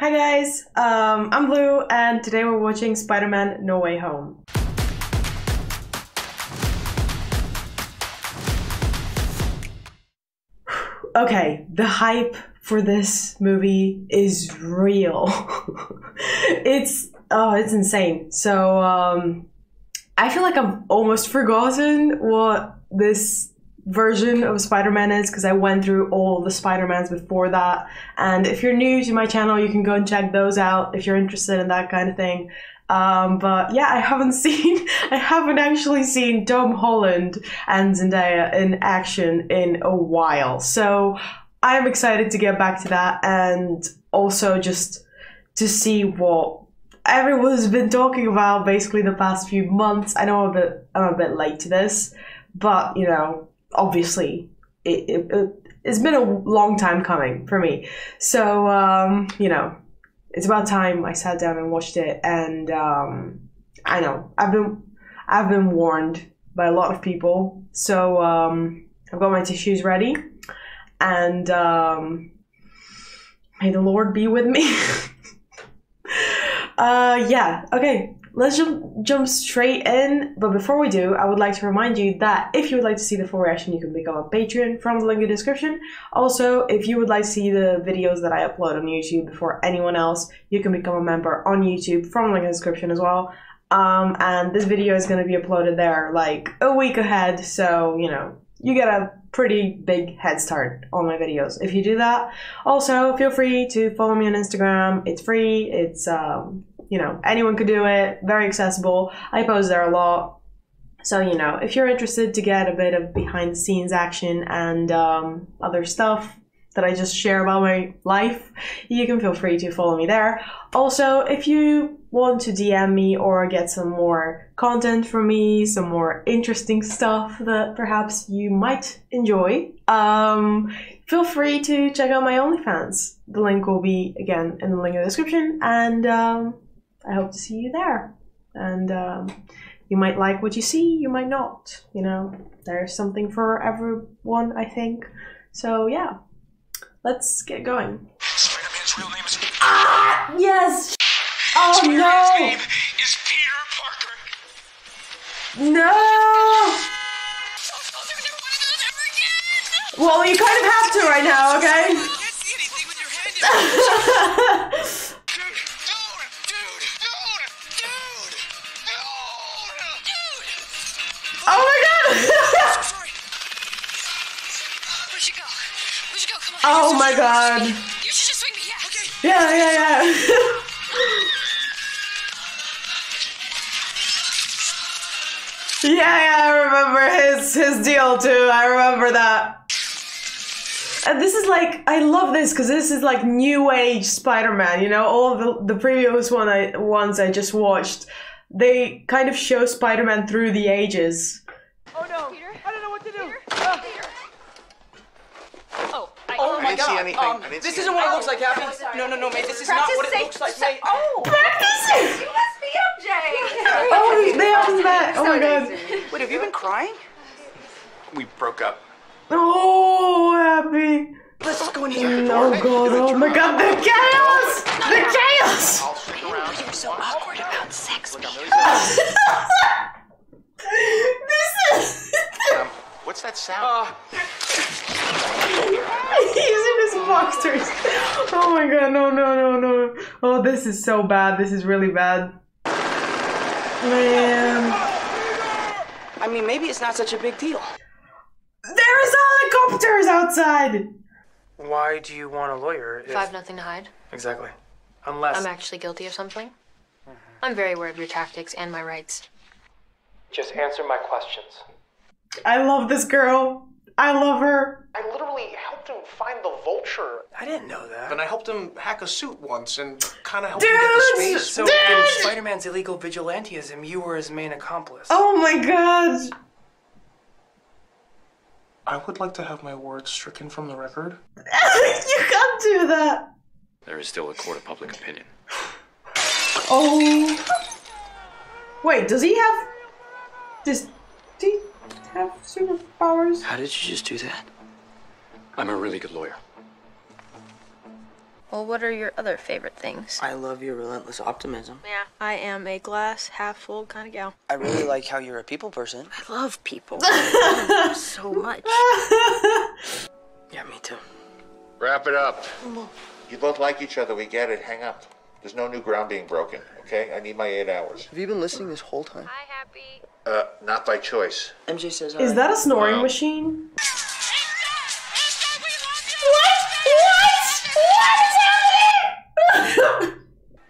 Hi guys, um, I'm Blue, and today we're watching Spider-Man No Way Home. okay, the hype for this movie is real. it's oh, it's insane. So um, I feel like I've almost forgotten what this version of Spider-Man is because I went through all the Spider-Mans before that. And if you're new to my channel, you can go and check those out if you're interested in that kind of thing. Um, but yeah, I haven't seen, I haven't actually seen Tom Holland and Zendaya in action in a while. So I'm excited to get back to that and also just to see what everyone's been talking about basically the past few months. I know I'm a bit, I'm a bit late to this, but you know, obviously it, it, it has been a long time coming for me. So um, you know, it's about time I sat down and watched it, and um, I know I've been I've been warned by a lot of people. So um, I've got my tissues ready, and um, may the Lord be with me. uh, yeah. Okay let's jump, jump straight in. But before we do, I would like to remind you that if you would like to see the full reaction, you can become a patron from the link in the description. Also, if you would like to see the videos that I upload on YouTube before anyone else, you can become a member on YouTube from the link in the description as well. Um, and this video is going to be uploaded there like a week ahead, so you know you get a pretty big head start on my videos if you do that. Also, feel free to follow me on Instagram. It's free. It's um, you know, anyone could do it, very accessible. I post there a lot. So, you know, if you're interested to get a bit of behind the scenes action and um, other stuff that I just share about my life, you can feel free to follow me there. Also, if you want to DM me or get some more content from me, some more interesting stuff that perhaps you might enjoy, um, feel free to check out my OnlyFans. The link will be again in the link in the description, and um, I hope to see you there. And um, you might like what you see, you might not. You know, there's something for everyone, I think. So yeah, let's get going. Spider-Man's real name is. Ah, yes. Oh no! name is Peter Parker. No! Well, you kind of have to right now, okay? oh my god! Sorry. Where'd you go? Where'd you go? Come on. oh my god! You should just swing me. Yeah. Okay. Yeah, yeah, yeah. yeah, yeah, I remember his his deal too. I remember that. And this is like I love this because this is like new age Spider-Man. You know, all the the previous one I ones I just watched, they kind of show Spider-Man through the ages. Oh no! Peter? I don't know what to do. Peter. Peter. Oh, I, Oh I my didn't see god! anything. Um, I didn't this see isn't what it looks like. Happy. Oh. No, no, no, mate. This is Practice not what it safe looks like, se- mate. Oh. Practice. You must be MJ. Oh, they haven't met. Oh my god. Wait, have you been crying? We broke up. Oh, happy. Let's go in here. Oh god. Oh my god. The chaos. The chaos. I'll stick around. You're so awkward about sex. Look, I'm really sorry. this is. Um, what's that sound? Uh, He's in his boxers. Oh my god, no, no, no, no. Oh, this is so bad. This is really bad. Man. I mean, maybe it's not such a big deal. There's helicopters outside! Why do you want a lawyer? If... If I have nothing to hide, Exactly. Unless. I'm actually guilty of something. I'm very aware of your tactics and my rights. Just answer my questions. I love this girl. I love her. I literally helped him find the vulture. I didn't know that. And I helped him hack a suit once and kind of helped him get the space. So Dude! in Spider-Man's illegal vigilantism, you were his main accomplice. Oh my god. I would like to have my words stricken from the record. you can't do that. There is still a court of public opinion. Oh. Wait, does he have. Does. Do he have superpowers? How did you just do that? I'm a really good lawyer. Well, what are your other favorite things? I love your relentless optimism. Yeah, I am a glass half full kind of gal. I really like how you're a people person. I love people so much. Yeah, me too. Wrap it up. You both like each other. We get it. Hang up. There's no new ground being broken. Okay? I need my eight hours. Have you been listening this whole time? Hi, Happy. Uh, not by choice. MJ says Is hi. that a snoring Wow. machine?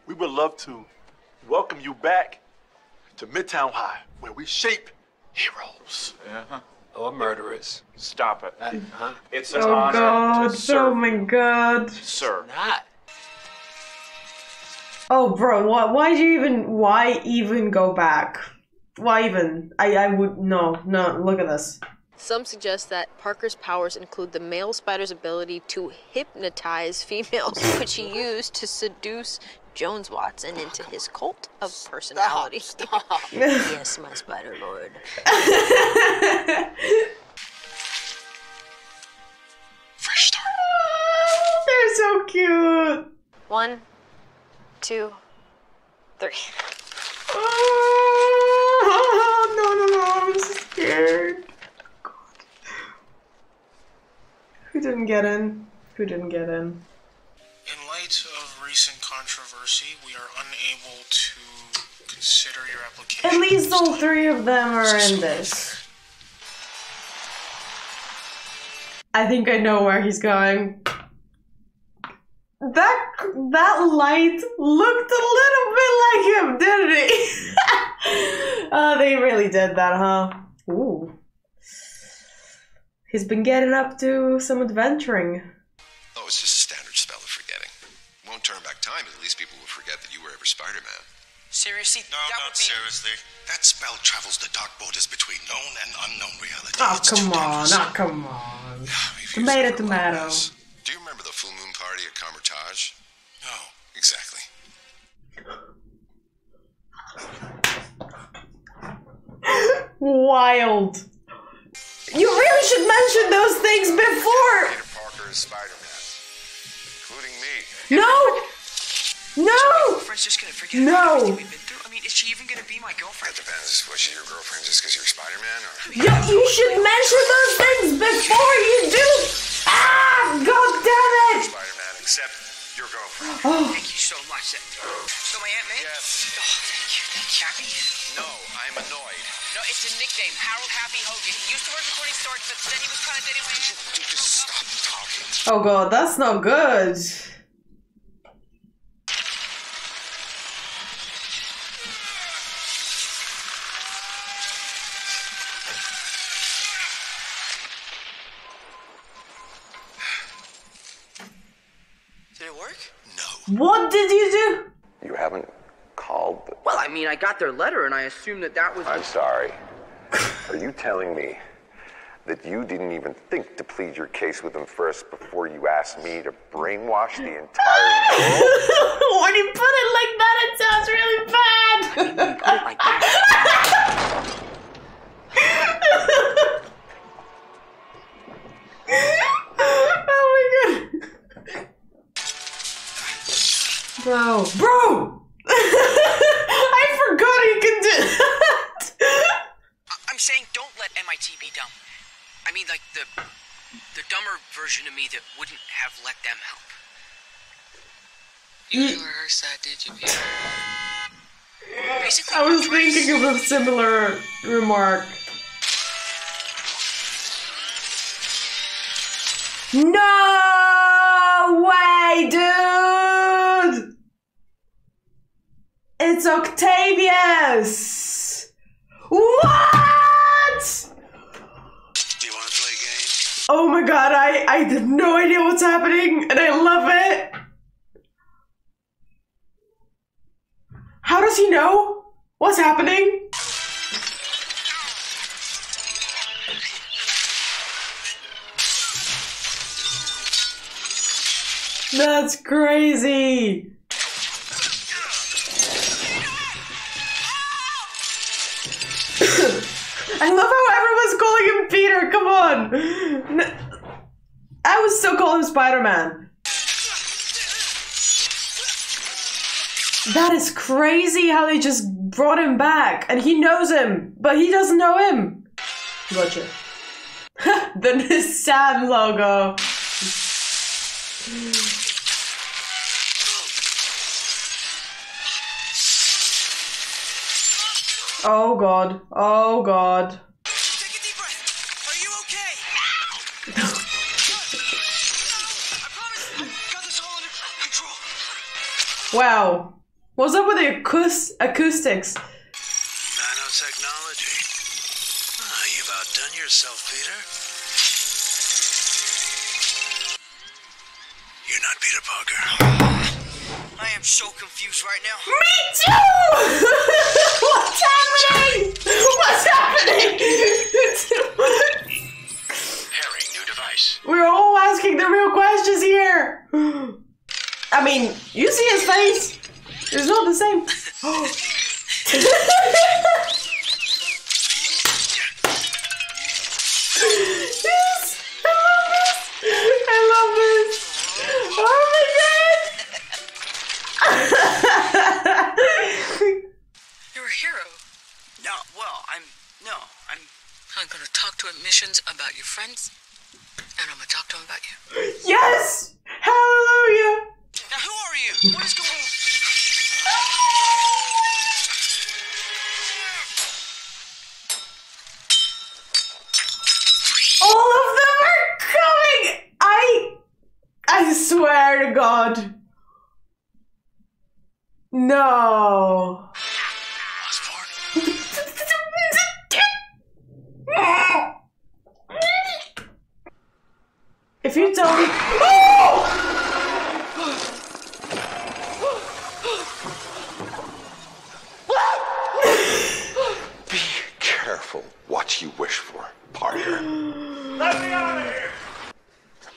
We would love to welcome you back to Midtown High, where we shape heroes. Oh, or murderers. Stop it. It's oh, an Oh honor god, to oh serve, my god. sir. Not. Oh bro, why why do you even why even go back? Why even? I I would no, no, look at this. Some suggest that Parker's powers include the male spider's ability to hypnotize females, which he used to seduce Jones Watson into his cult of personality. yes, my spider lord. Fresh start. They're so cute. One, two, three. Oh, no, no, no, I'm so scared. God. Who didn't get in? Who didn't get? In At least all three of them are in this. I think I know where he's going. That that light looked a little bit like him, didn't it? oh, they really did that, huh? Ooh. He's been getting up to some adventuring. Seriously? No, that not would be... seriously. That spell travels the dark borders between known and unknown reality. Oh, It's too come on. dangerous. Oh, come on. We've used Tomato, it for a while tomato. Do you remember the full moon party at Kamar-Taj? No, exactly. Wild. You really should mention those things before. Peter Parker is Spider-Man, including me. No. No. Girlfriend's just gonna forget No. About everything we've been through? I mean, is she even gonna be my girlfriend? That depends. Was she your girlfriend just because you're Spider-Man, or? You, you should mention those things before you do. Ah! God damn it! Spider-Man, except your girlfriend. Oh. Thank you so much. So my Aunt May? Yes. Oh, thank you. Thank you. Happy? No, I'm annoyed. No, it's a nickname. Harold Happy Hogan. He used to work recording stores, but then he was kind of dating my aunt. Dude, just stop talking. Oh god, that's not good. Did it work? No. What did you do? You haven't called the... Well, I mean, I got their letter, and I assumed that that was. I'm sorry. Are you telling me that you didn't even think to plead your case with them first before you asked me to brainwash the entire world? when you put it like that, it sounds really bad. Put it like that. oh my god. Bro. Bro! I forgot he could do that. I'm saying don't let MIT be dumb. I mean, like the the dumber version of me that wouldn't have let them help. You didn't rehearse that, did you, Peter? Basically, I was thinking of a similar remark. No way, dude! It's Octavius! What? Do you want to play a game? Oh my god, I, I have no idea what's happening and I love it! How does he know what's happening? That's crazy! I love how everyone's calling him Peter. Come on. I was still calling him Spider Man. That is crazy how they just brought him back and he knows him, but he doesn't know him. Gotcha. the Nissan logo. Oh god. Oh god. Wow. What's up with the acous- acoustics? Nanotechnology. Ah, you've outdone yourself, Peter. You're not Peter Parker. I am so confused right now. Me too! What's happening? What's happening? Harry, new device. We're all asking the real questions here. I mean, you see his face. It's not the same. to admissions about your friends, and I'm gonna talk to them about you. Yes! Hallelujah! Now, who are you? What is going Let me out of here!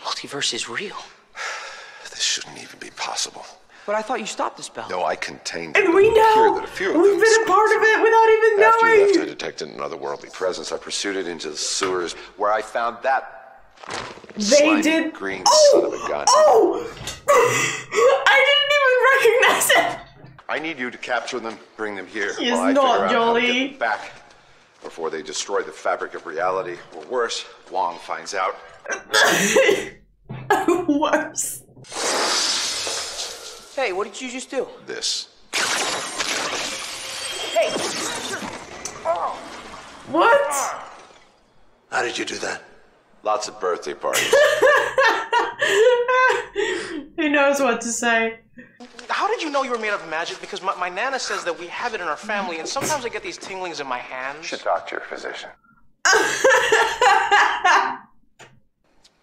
Multiverse is real. This shouldn't even be possible. But I thought you stopped the spell. No, I contained it. And we know! That a few of We've them been a part of it without even After you left, I detected an otherworldly presence. I pursued it into the sewers, where I found that They slimy did. green Oh! son of a gun. Oh! I didn't even recognize it! I need you to capture them, bring them here. He is not figure out how to get Jolly. back before they destroy the fabric of reality, or worse, Wong finds out. Worse. Hey, what did you just do? This. Hey! Oh. What? Ah. How did you do that? Lots of birthday parties. He knows what to say. How did you know you were made of magic? Because my, my nana says that we have it in our family, and sometimes I get these tinglings in my hands. You should talk to your physician.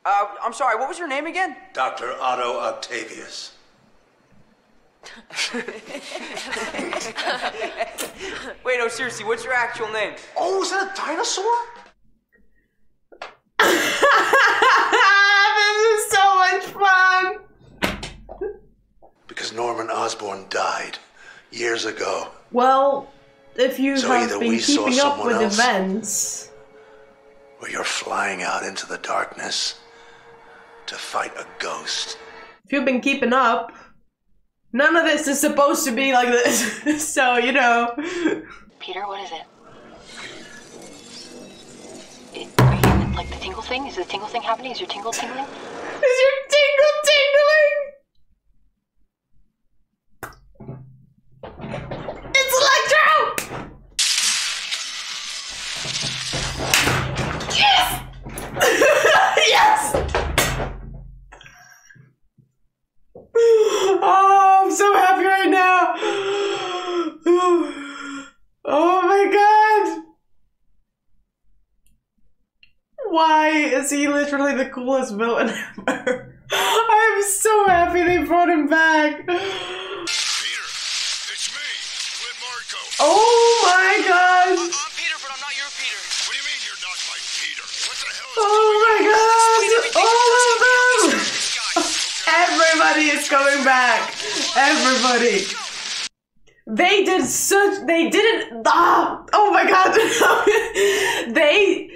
Uh, I'm sorry, what was your name again? Dr. Otto Octavius. Wait, no, seriously, what's your actual name? Oh, is that a dinosaur? This is so much fun! Because Norman Osborn died years ago. Well, if you So have either been we saw keeping up with else- events, Where you're flying out into the darkness to fight a ghost. if you've been keeping up, none of this is supposed to be like this. so, you know. Peter, what is it? it are you like the tingle thing? Is the tingle thing happening? Is your tingle tingling? Your tingle tingling? It's Electro! Yes! yes! Oh, I'm so happy right now. Oh my god. Why is he literally the coolest villain ever? I'm so happy they brought him back. Oh my god. I'm Peter, but I'm not your Peter. What do you mean you're not my Peter? What the hell Oh my god! All of them! Everybody is coming back! Everybody! They did such. They didn't. Ah! Oh my god! they.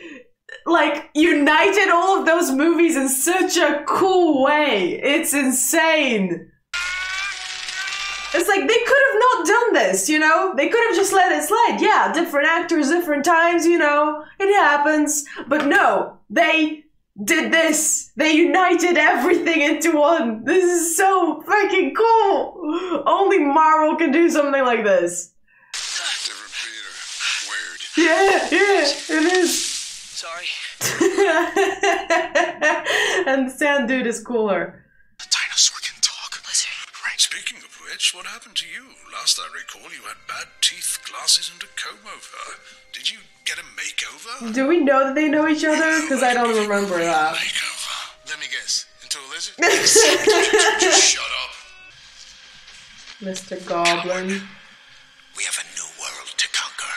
Like, united all of those movies in such a cool way. It's insane. It's like they could have not done this, you know? They could have just let it slide. Yeah, different actors, different times, you know? It happens. But no, they did this. They united everything into one. This is so freaking cool. Only Marvel can do something like this. Yeah, yeah, it is. Sorry. and the Sand Dude is cooler. The dinosaur can Right. Speaking of which, what happened to you? Last I recall, you had bad teeth, glasses, and a comb over. Did you get a makeover? Do we know that they know each other? Because I don't remember that. Let me guess. Into a lizard? Shut up. Mr. Goblin. We have a new world to conquer.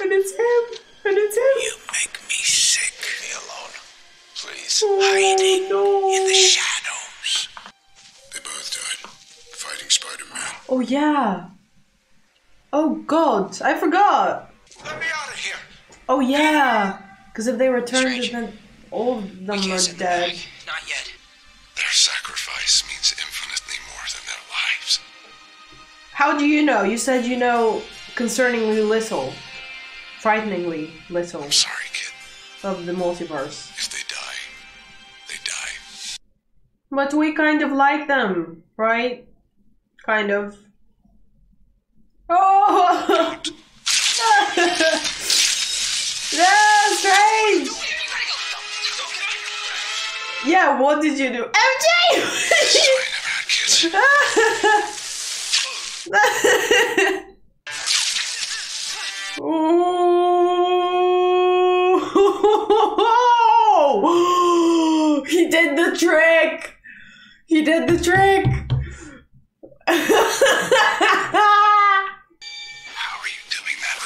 And it's him. And it's him. You make Please. Oh, Hiding in the shadows. They both died. Fighting Spider-Man. Oh, yeah. Oh, God. I forgot. Let me out of here. Oh, yeah. Because if they returned, then all of them are dead. Not yet. Their sacrifice means infinitely more than their lives. How do you know? You said you know concerningly little. Frighteningly little. I'm sorry, kid. Of the multiverse. But we kind of like them, right? Kind of. Oh! yeah, strange! Yeah, what did you do? MJ! Oh! He did the trick! He did the trick! How are you doing that?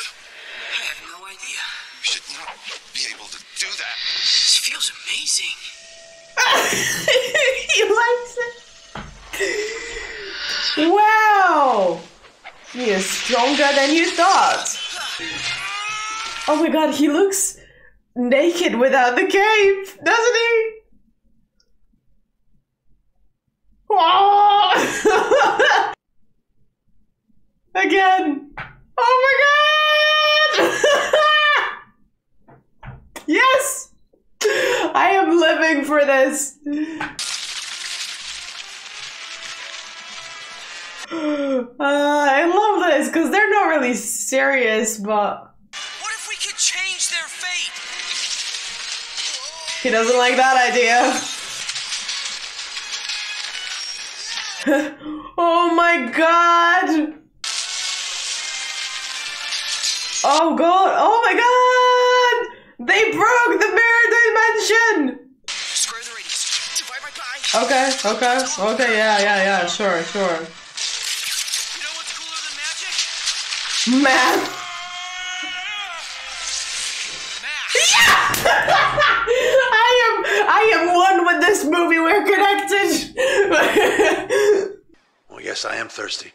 I have no idea. You should not be able to do that. This feels amazing. he likes it. Wow! He is stronger than you thought. Oh my god, he looks naked without the cape, doesn't he? Oh! Again. Oh my god! yes! I am living for this. Uh, I love this because they're not really serious, but What if we could change their fate? he doesn't like that idea. oh my god! Oh god! Oh my god! They broke the mirror dimension! Square the radius. Divide by pi. Okay, okay, okay, yeah, yeah, yeah, sure, sure. Math. I am I am one with this movie. We're connected. Well, oh, yes, I am thirsty.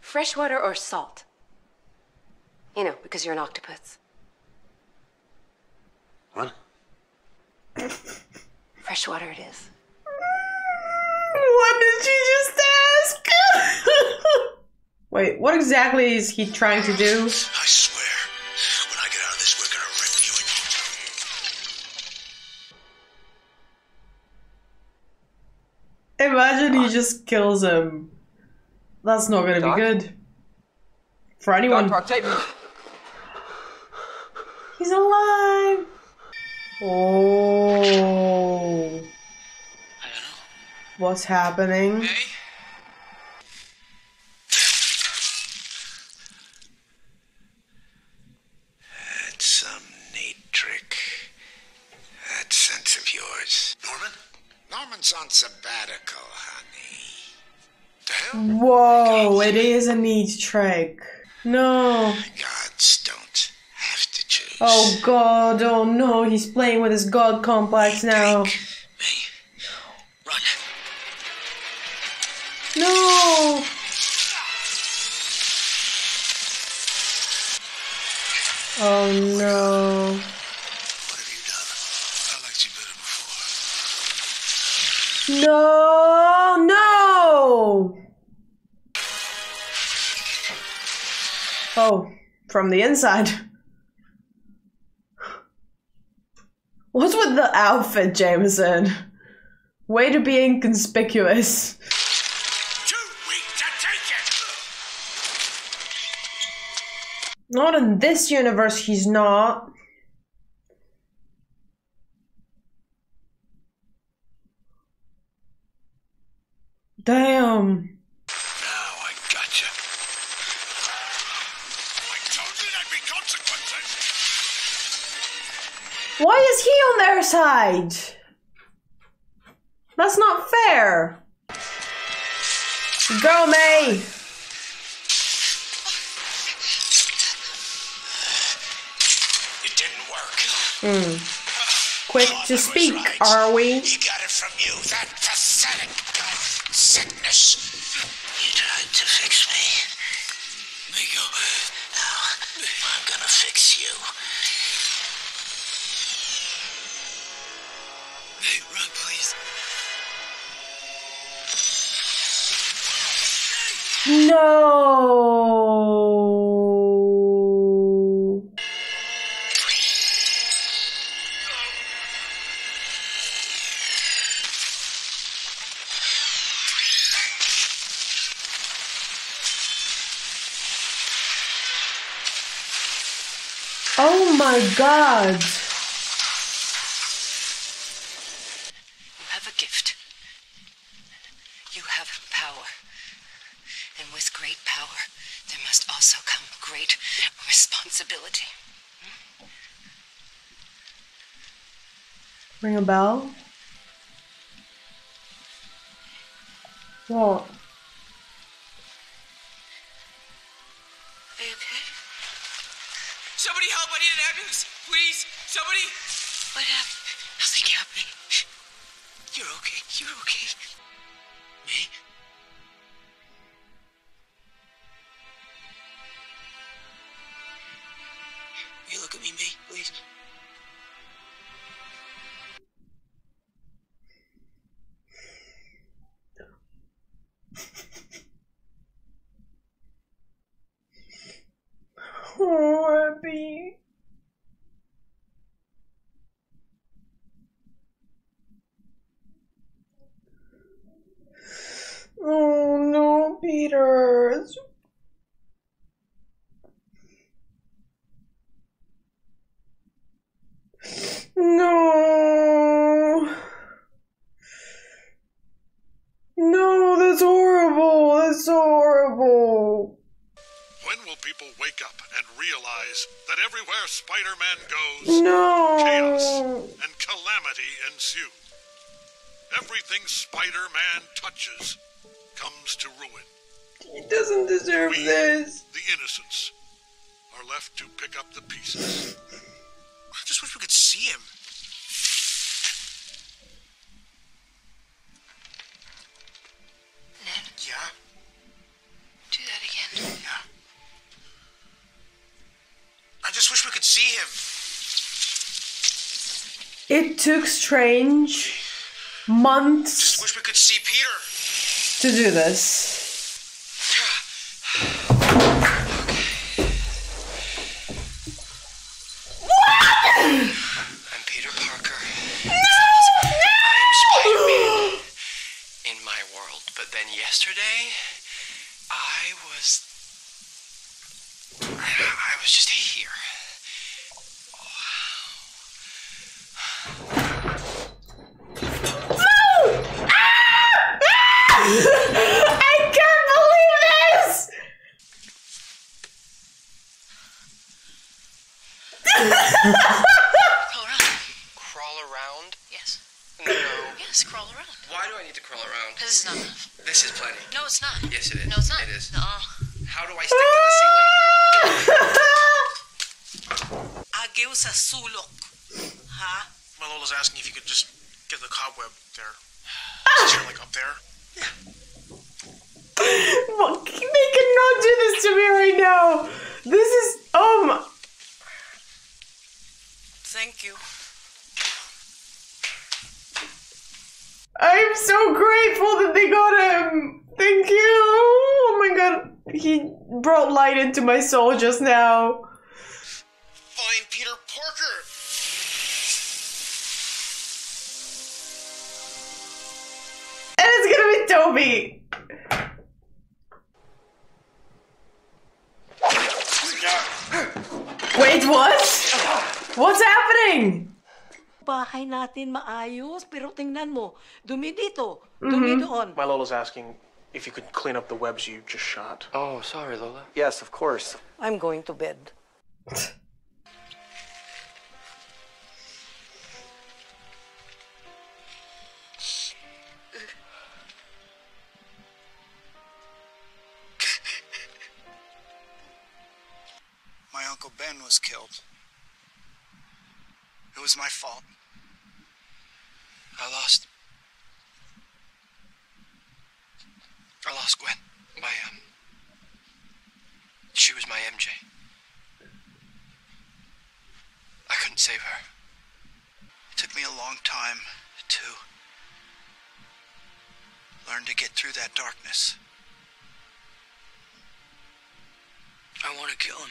Freshwater or salt? You know, because you're an octopus. What? Freshwater it is. what did you just ask? Wait, what exactly is he trying to do? I swear, Imagine he just kills him. That's not gonna Doc? be good. For anyone. Doc, tape me. He's alive! Oh. What's happening? That's some neat trick. That sense of yours. Norman? Norman's on sabbatical, honey. The hell? Whoa, it neat trick. No. Gods don't have to choose. Oh god, oh no, he's playing with his god complex now. No! Oh no. No, no! From the inside. What's with the outfit, Jameson? Way to be inconspicuous. Not in this universe, he's not. Damn. Is he on their side? That's not fair. Go, May. It didn't work. Hmm. Quick to speak, are we? He got it from you, that pathetic sickness. You tried to fix me. Miko, now I'm gonna fix you. No. Oh my god. You have a gift. You have power. And with great power, there must also come great responsibility. Ring a bell? What? Are you okay? Somebody help! I need an ambulance! Please! Somebody! What happened? No, Peter. No. No, that's horrible. That's so horrible. When will people wake up and realize that everywhere Spider-Man goes, No. chaos and calamity ensue? Everything Spider-Man touches comes to ruin. He doesn't deserve We, this. the innocents, are left to pick up the pieces. I just wish we could see him. Ned, Yeah? do that again. Yeah. I just wish we could see him. It took Strange months Just Wish we could see Peter. to do this. I'm Peter Parker. I'm Spider-Man in my world. But then yesterday, I was... I was just here. I can't believe this! Crawl around. Crawl around? Yes. No. Yes, crawl around. Why do I need to crawl around? Because it's not enough. This is plenty. No, it's not. Yes, it is. No, it's not. It is. No. How do I stick to the ceiling? Agil sa sulok. My Lola's asking if you could just get the cobweb there. Since you're like up there. Yeah. What- They cannot do this to me right now. This is um. Thank you. I'm so grateful that they got him. Thank you. Oh my god. He brought light into my soul just now. Find Peter Parker. And it's gonna be Toby. Wait, what? What's happening? Bahay natin maayos, pero tingnan mo, dumi dito, dumi Mhm. doon. My Lola's asking if you could clean up the webs you just shot. Oh, sorry, Lola. Yes, of course. I'm going to bed. My Uncle Ben was killed. It was my fault. I lost. I lost Gwen. My, um. She was my MJ. I couldn't save her. It took me a long time to learn to get through that darkness. I want to kill him.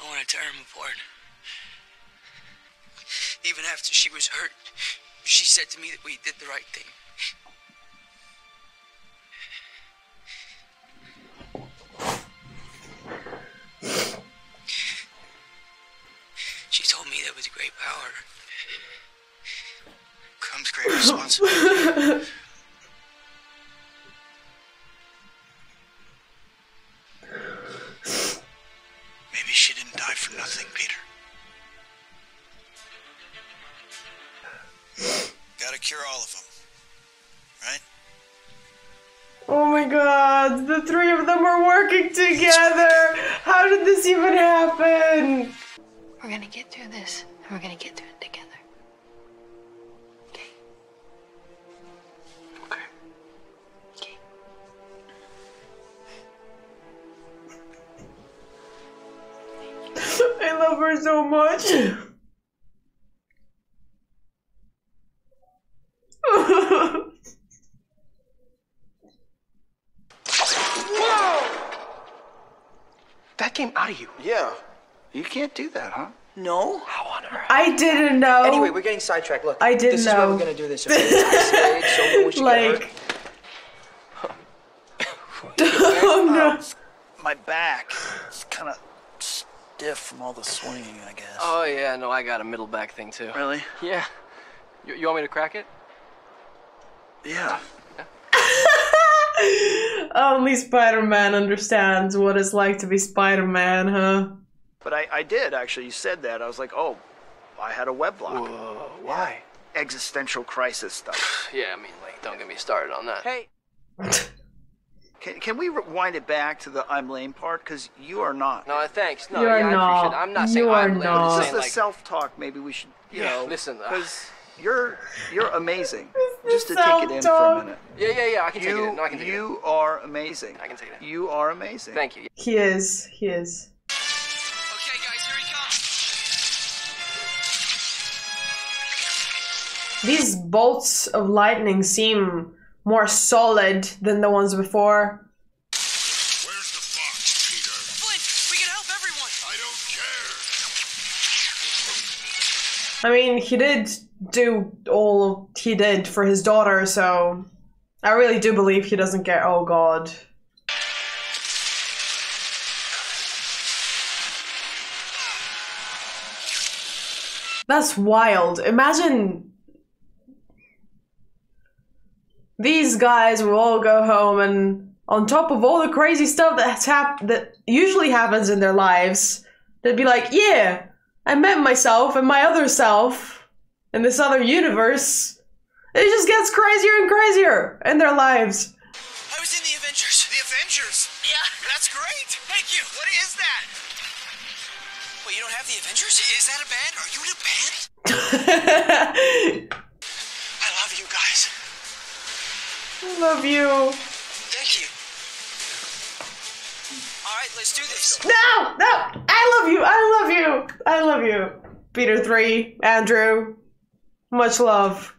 I want to tear him apart. Even after she was hurt, she said to me that we did the right thing. She told me that with great power comes great responsibility. I love her so much. That came out of you. Yeah. You can't do that, huh? No. How on earth? I didn't know. Anyway, we're getting sidetracked. Look, I didn't this is where know. we're gonna do this. Okay? So no one should Like- oh no. My back is kind of stiff from all the swinging, I guess. Oh yeah, no, I got a middle back thing too. Really? Yeah. You, you want me to crack it? Yeah. Only Spider Man understands what it's like to be Spider Man, huh? But I, I did actually. You said that. I was like, oh, I had a web block. why? Existential crisis stuff. Yeah, I mean, like, don't get me started on that. Hey. Can, can we rewind it back to the I'm lame part? Because you are not. No, thanks. No, You yeah, are I appreciate not. it. I'm not You saying are I'm lame. I'm not. just Just saying, the like, self-talk. Maybe we should, you Yeah, know, listen, uh, because you're you're amazing. Just to take it in for a self-talk. minute. yeah, yeah, yeah. I can take it. You in. No, I can take it. in. you are amazing. I can take it. in. You are amazing. Thank you. He is. He is. Okay, guys, here he comes. These bolts of lightning seem more solid than the ones before. Where's the box, Peter? Flint, we can help everyone. I don't care. I mean, he did do all he did for his daughter, so I really do believe he doesn't get. Oh god. That's wild. Imagine these guys will all go home and on top of all the crazy stuff that's hap- that usually happens in their lives, they'd be like, "Yeah, I met myself and my other self in this other universe." It just gets crazier and crazier in their lives. I was in the Avengers. The Avengers? Yeah. That's great. Thank you. What is that? Wait, you don't have the Avengers? Is that a band? Are you in a band? I love you. Thank you. All right, let's do this. No, no, I love you. I love you. I love you. Peter three, Andrew. Much love.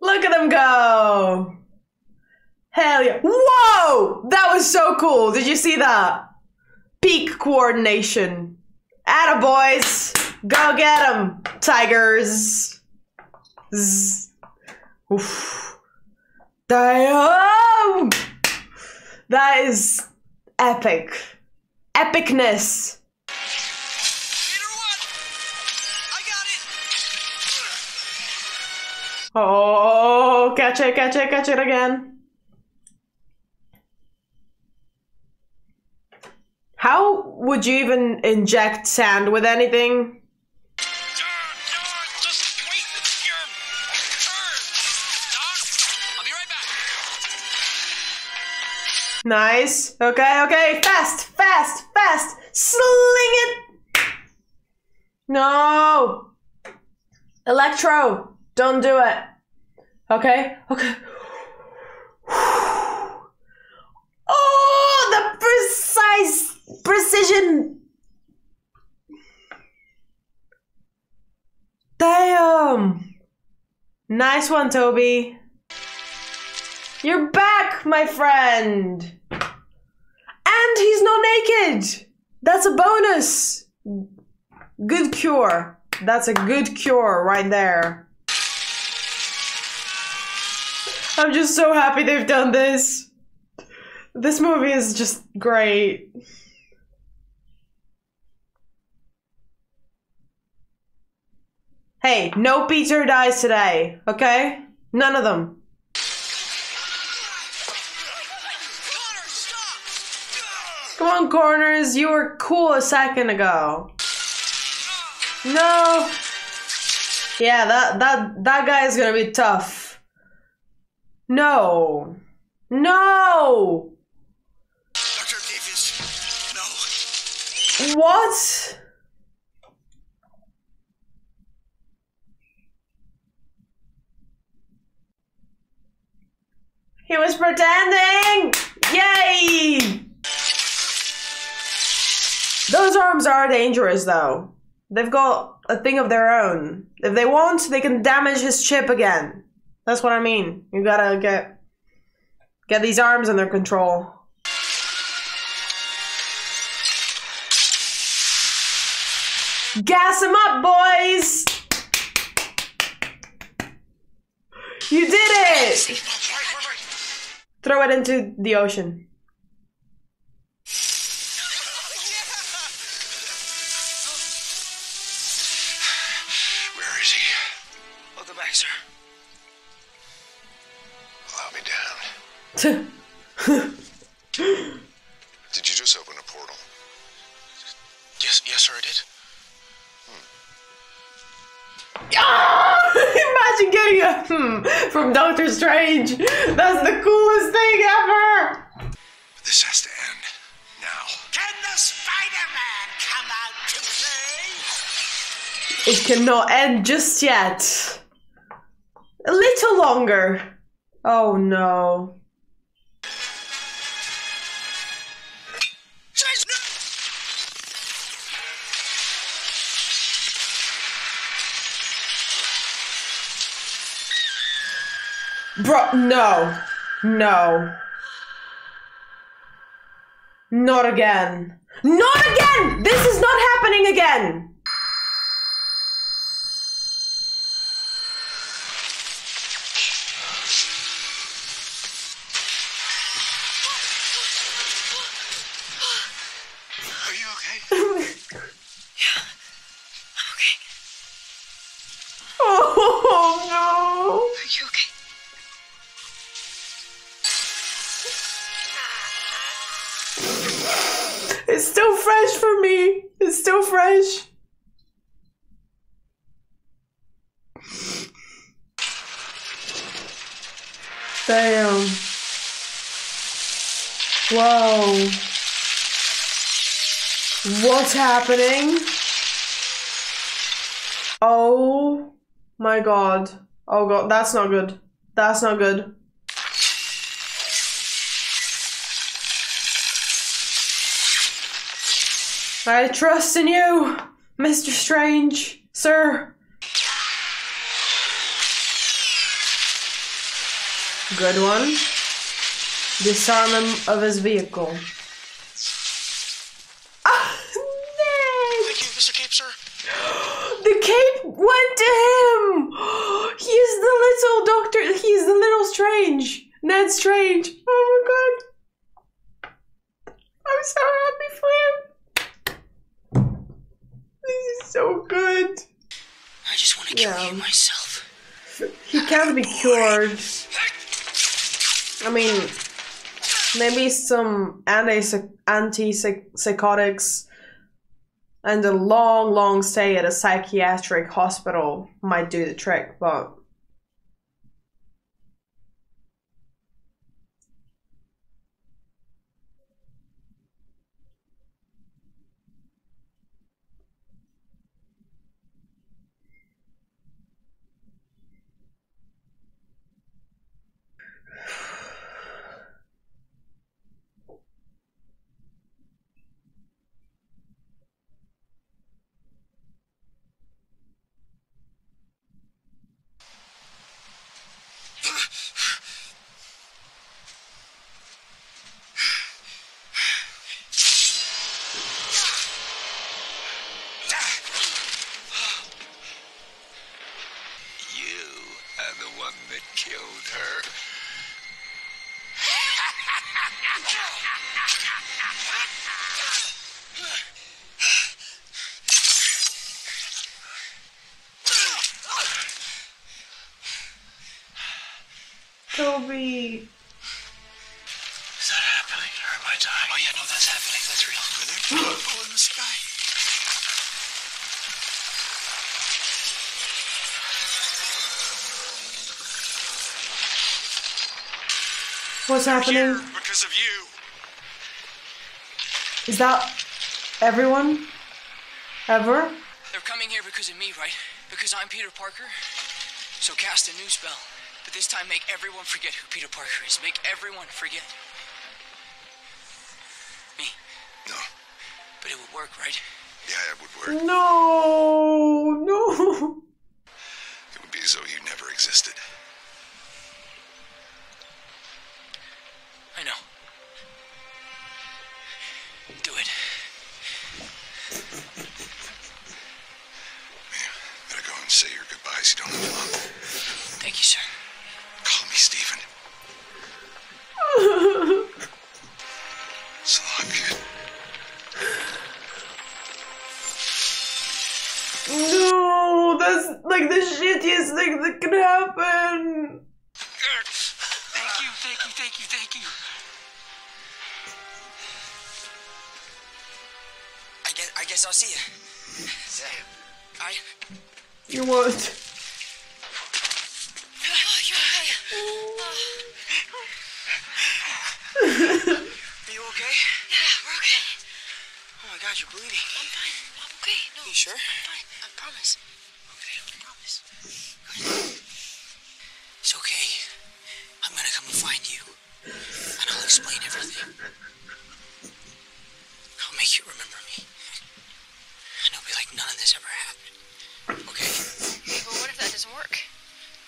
Look at them go. Hell yeah. Whoa! That was so cool. Did you see that? Peak coordination. Atta boys. Go get them, tigers. Zzz. Oof. Damn! That is epic. Epicness. Oh, catch it, catch it, catch it again. How would you even inject sand with anything? Nice. Okay, okay. Fast, fast, fast. Sling it. No. Electro. Don't do it. Okay, okay. Oh, the precise precision. Damn. Nice one, Tobey. You're back, my friend. And he's not naked. That's a bonus. Good cure. That's a good cure right there. I'm just so happy they've done this. This movie is just great. Hey, no Peter dies today, okay? None of them. On, corners. You were cool a second ago. No. Yeah, that that that guy is gonna be tough. No. No. Dr. Davis, no. What? He was pretending! Yay! Those arms are dangerous though. They've got a thing of their own. If they want, they can damage his chip again. That's what I mean. You gotta get get these arms under control. Gas him up, boys! You did it! Throw it into the ocean. Did you just open a portal? Yes, yes, sir, I did. Ah! Imagine getting a hmm from Doctor Strange. That's the coolest thing ever. But this has to end now. Can the Spider-Man come out to play? It cannot end just yet. A little longer. Oh no. Bro, no. No. Not again. Not again! This is not happening again! Whoa. What's happening? Oh my god. Oh god, that's not good. That's not good. I trust in you, Mr. Strange, sir. Good one. Disarm him of his vehicle. Ah, Ned! Thank you, Mr. Cape, sir. The cape went to him! He's the little doctor. He's the little Strange. Ned Strange. Oh my god. I'm so happy for him. This is so good. I just want to kill Yeah. you myself. He can't be cured. I mean, maybe some anti antipsychotics and a long, long stay at a psychiatric hospital might do the trick, but You are the one that killed her. What's happening? Because of you. Is that everyone? Ever? They're coming here because of me, right? Because I'm Peter Parker? So cast a new spell. But this time make everyone forget who Peter Parker is. Make everyone forget. Me. No. But it would work, right? Yeah, it would work. No, no. No, that's like the shittiest thing that could happen. Thank you, thank you, thank you, thank you. I guess, I guess I'll see you. I. You what? Are you okay? Yeah, we're okay. Oh my god, you're bleeding. I'm fine. I'm okay. No, You sure? I'm fine. I promise. Okay, I promise. It's okay. I'm gonna come and find you. And I'll explain everything. I'll make you remember me. And it'll be like none of this ever happened. Okay? Okay, but what if that doesn't work?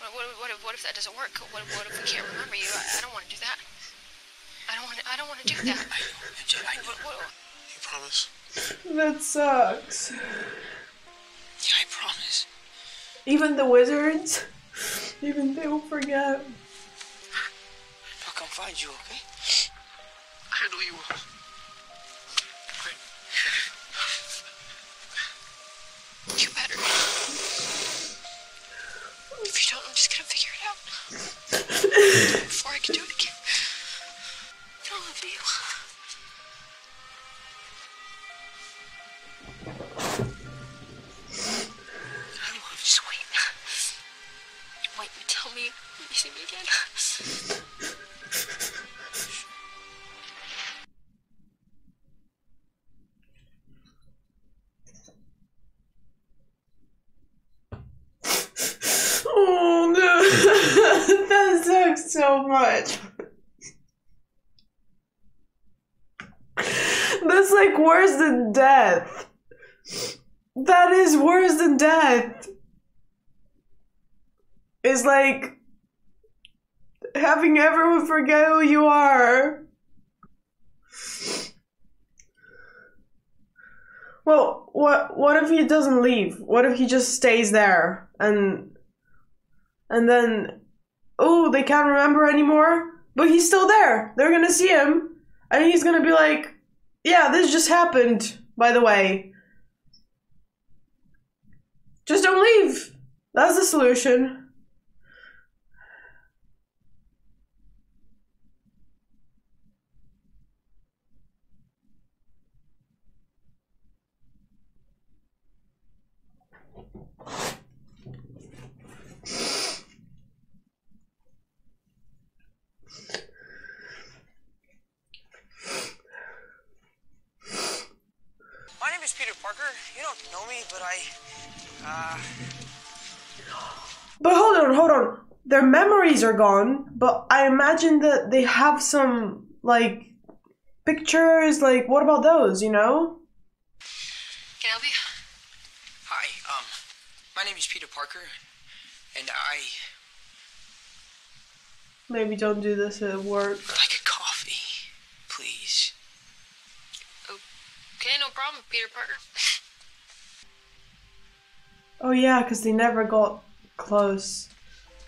What, what, what, if, what if that doesn't work? What, what if we can't remember you? I, I don't want to do that. I don't want to. I don't want to do that. I know, MJ, I know. What, what, You promise? That sucks. Yeah, I promise. Even the wizards, even they will forget. I'll come find you, okay? I know you will. you better. If you don't, I'm just gonna figure it out before I can do it again. I love you. See me again. Oh no, that sucks so much. That's like worse than death. That is worse than death. It's like having everyone forget who you are. Well, what what if he doesn't leave? What if he just stays there and and then oh, they can't remember anymore, but he's still there. They're going to see him and he's going to be like, "Yeah, this just happened, by the way." Just don't leave. That's the solution. On, hold on. Their memories are gone, but I imagine that they have some like pictures. Like, what about those? You know? Can I help you? Hi, um, my name is Peter Parker, and I Maybe don't do this at work. like a coffee, please. Okay, no problem, Peter Parker. Oh yeah, because they never got close,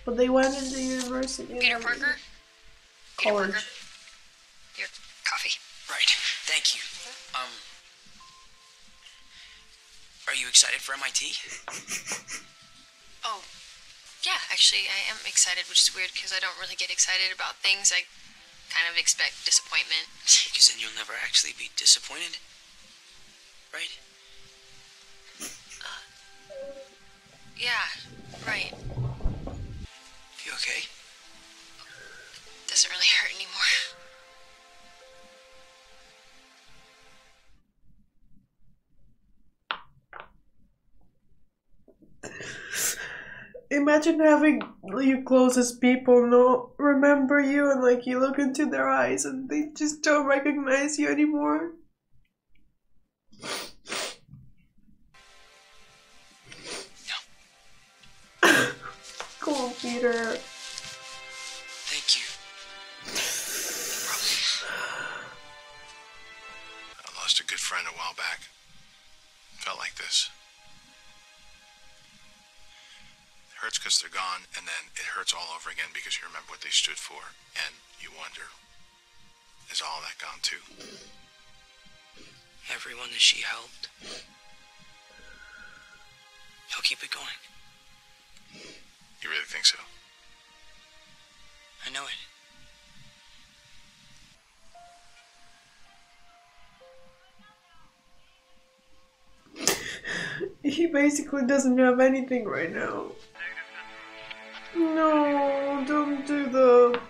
but they went into the university. Peter Parker? College. Your coffee. Right, thank you. Um, are you excited for MIT? Oh, yeah, actually, I am excited, which is weird because I don't really get excited about things. I kind of expect disappointment. Because then you'll never actually be disappointed, right? Uh, Yeah, right. You okay? Doesn't really hurt anymore. Imagine having your closest people not remember you and like you look into their eyes and they just don't recognize you anymore. Peter. Thank you. I lost a good friend a while back. Felt like this. It hurts because they're gone, and then it hurts all over again because you remember what they stood for, and you wonder, is all that gone too? Everyone that she helped. He'll keep it going. You really think so? I know it. He basically doesn't have anything right now. No, don't do the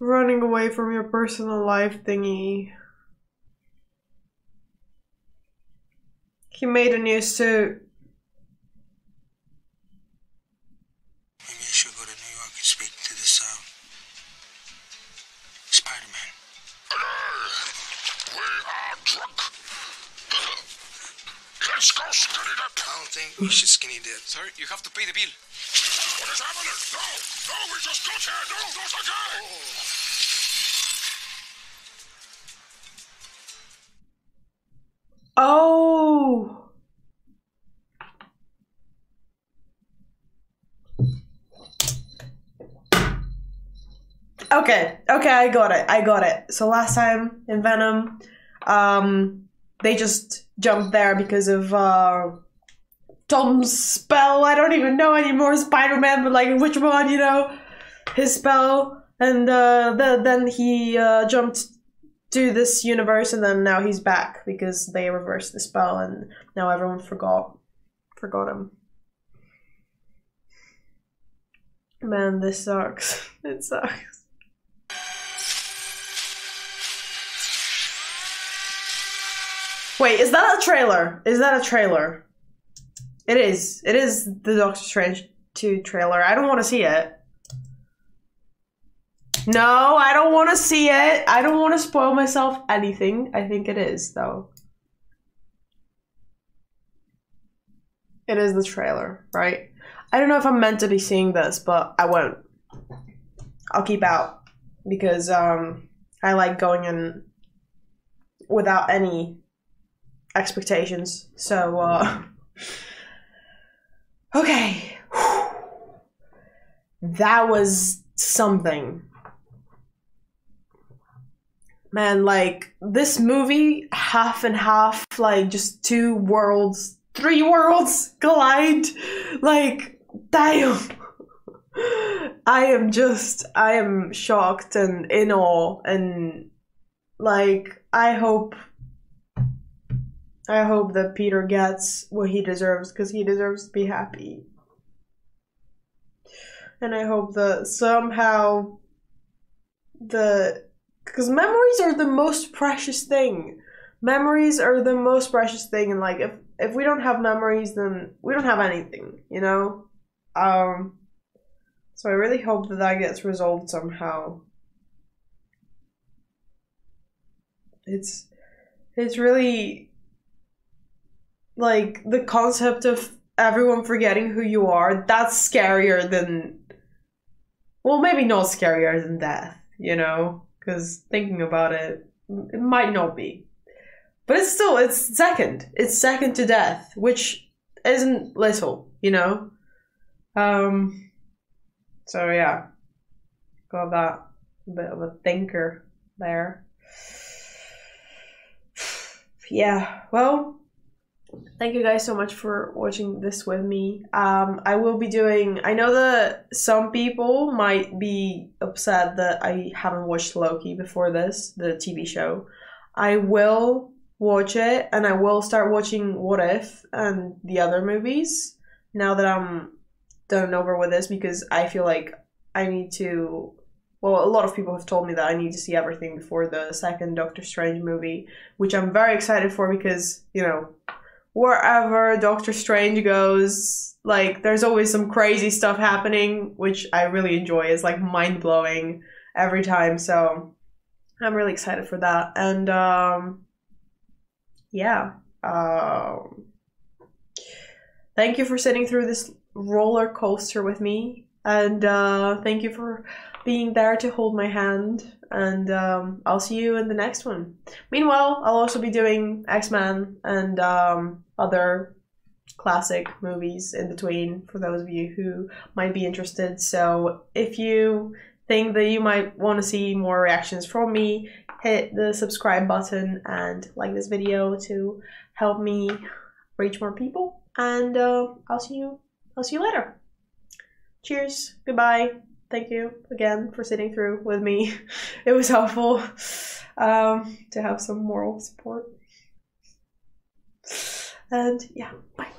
running away from your personal life thingy. He made a new suit. Okay, okay, I got it. I got it. So last time in Venom, um, they just jumped there because of uh, Tom's spell. I don't even know anymore. Spider Man, but like which one, you know, his spell, and uh, the, then he uh, jumped to this universe, and then now he's back because they reversed the spell, and now everyone forgot forgot him. Man, this sucks. It sucks. Wait, is that a trailer? Is that a trailer? It is. It is the Doctor Strange 2 trailer. I don't want to see it. No, I don't want to see it. I don't want to spoil myself anything. I think it is, though. It is the trailer, right? I don't know if I'm meant to be seeing this, but I won't. I'll keep out because um, I like going in without any expectations. So, uh, okay. That was something. Man, like, this movie, half and half, like, just two worlds, three worlds collide. Like, damn. I am just, I am shocked and in awe, and like, I hope, I hope that Peter gets what he deserves because he deserves to be happy. And I hope that somehow the, because memories are the most precious thing. Memories are the most precious thing, and like, if if we don't have memories, then we don't have anything, you know. Um. So I really hope that that gets resolved somehow. It's it's really like the concept of everyone forgetting who you are. That's scarier than well, maybe not scarier than death, you know, because thinking about it, it might not be. But it's still it's second. It's second to death, which isn't little, you know. Um so yeah, got that bit of a thinker there. Yeah, well, thank you guys so much for watching this with me. Um, I will be doing. I know that some people might be upset that I haven't watched Loki before this, the TV show. I will watch it, and I will start watching What If and the other movies now that I'm done over with this because I feel like I need to. Well, a lot of people have told me that I need to see everything before the second Doctor Strange movie, which I'm very excited for because, you know, wherever Doctor Strange goes, like, there's always some crazy stuff happening, which I really enjoy. It's like mind blowing every time. So I'm really excited for that. And, um, yeah. Um, thank you for sitting through this roller coaster with me and uh, thank you for being there to hold my hand and um, i'll see you in the next one meanwhile i'll also be doing x-men and um, other classic movies in between for those of you who might be interested. So if you think that you might want to see more reactions from me hit the subscribe button and like this video to help me reach more people. And uh, i'll see you i'll see you later. Cheers. Goodbye. Thank you again for sitting through with me. It was helpful um, to have some moral support and yeah, bye.